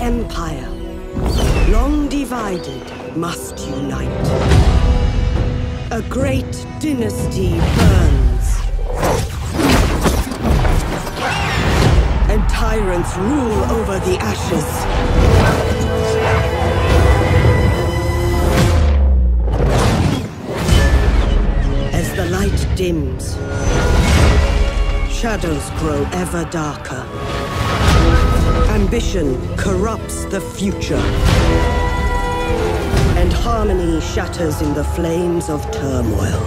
empire, long divided, must unite. A great dynasty burns. And tyrants rule over the ashes. As the light dims, shadows grow ever darker. Ambition corrupts the future. And harmony shatters in the flames of turmoil.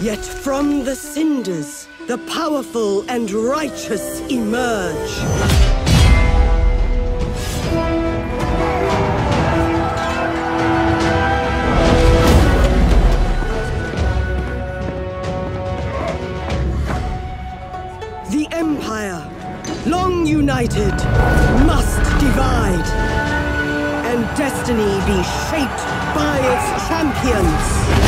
Yet from the cinders, the powerful and righteous emerge. Empire, long united, must divide. And destiny be shaped by its champions.